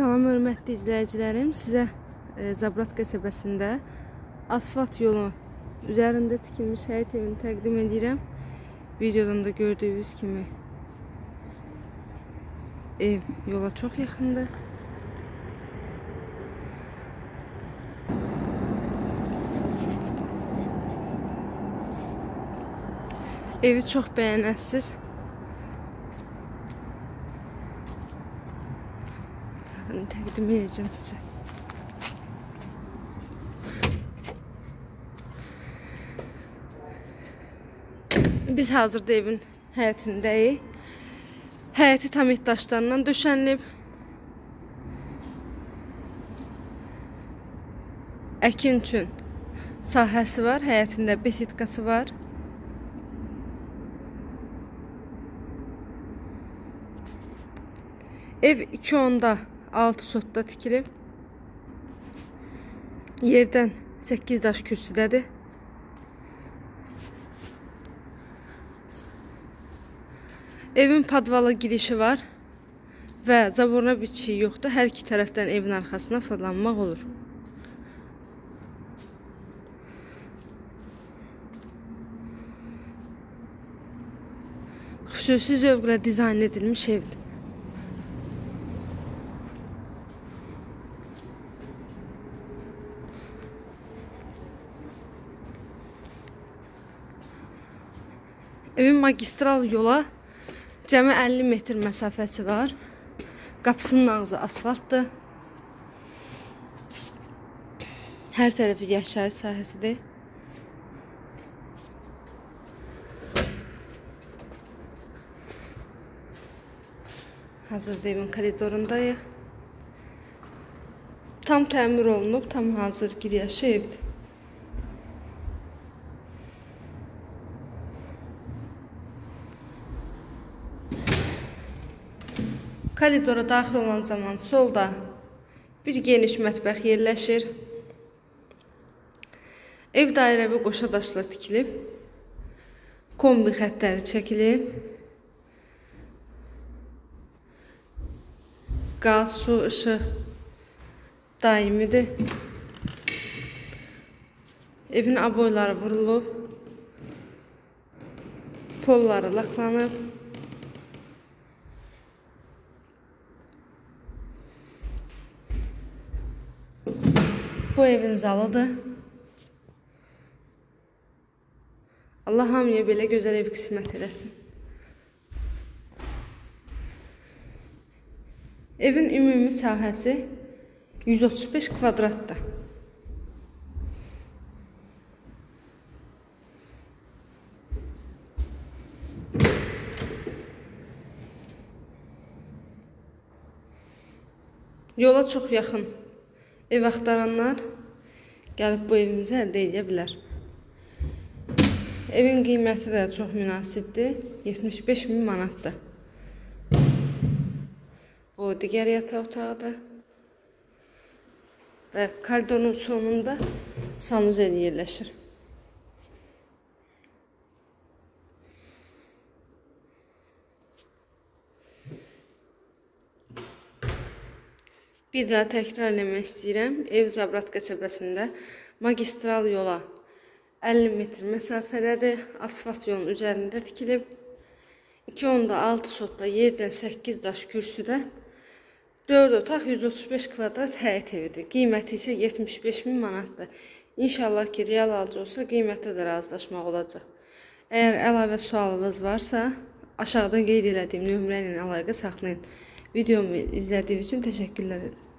Salam hörmətli izləyicilərim. Sizə e, Zabrat qəsəbəsində asfalt yolu üzərində tikilmiş həyət evini təqdim edirəm. Videodan da gördüyünüz kimi ev yola çox yaxındır. Evi çox bəyənəsiz. Təqdim edəcəm sizə. Biz hazırda evin həyətindəyik. Həyəti tam et daşlarından döşənilib. Əkin üçün sahəsi var, həyətində besitkası var. Ev 2 onda 6 sotda tikilib. Yerdən 8 daş kürsüdədir. Evin padvala girişi var və zaboruna bitişiyi yoxdur. Hər iki tərəfdən evin arxasına fırlanmaq olur. Xüsusi zövqlə dizayn edilmiş evdir. Evin magistral yola cəmi 50 metr məsafəsi var. Qapısının ağzı asfaltdır. Hər tərəfi yaşayış sahəsidir. Hazırda evin koridorundayıq. Tam təmir olunub, tam hazır giryaşı evdir. Koridora daxil olan zaman solda bir geniş mətbəx yerləşir. Ev dairəvi qoşa daşla tikilib. Kombi xəttləri çəkilib. Qaz, su, işıq daimidir. Evin aboyları vurulub. Polları laklanıb. Bu evin zalıdır. Allah hamıya belə gözəl ev qismət eləsin. Evin ümumi sahəsi 135 kvadratdır. Yola çox yaxın Ev axtaranlar gəlib bu evimizi əldə edə bilər. Evin qiyməti də çox münasibdir. 75 min manatdır. Bu digər yataq otağıdır. Və kaldonun sonunda sanuzel yerləşir. Bir daha təkrar eləmək istəyirəm. Ev Zabrat qəsəbəsində magistral yola 50 metr məsafədədir. Asfalt yolun üzərində tikilib. 2.6 sotda yerdən 8 daş kürsüdə 4 otaq 135 kvadrat həyət evidir. Qiyməti isə 75 min manatdır. İnşallah ki, real alıcı olsa qiymətdə də razılaşmaq olacaq. Əgər əlavə sualınız varsa, aşağıda qeyd elədiyim nömrə ilə əlaqə saxlayın. Videomu izlədiyiniz üçün təşəkkürlər edirəm.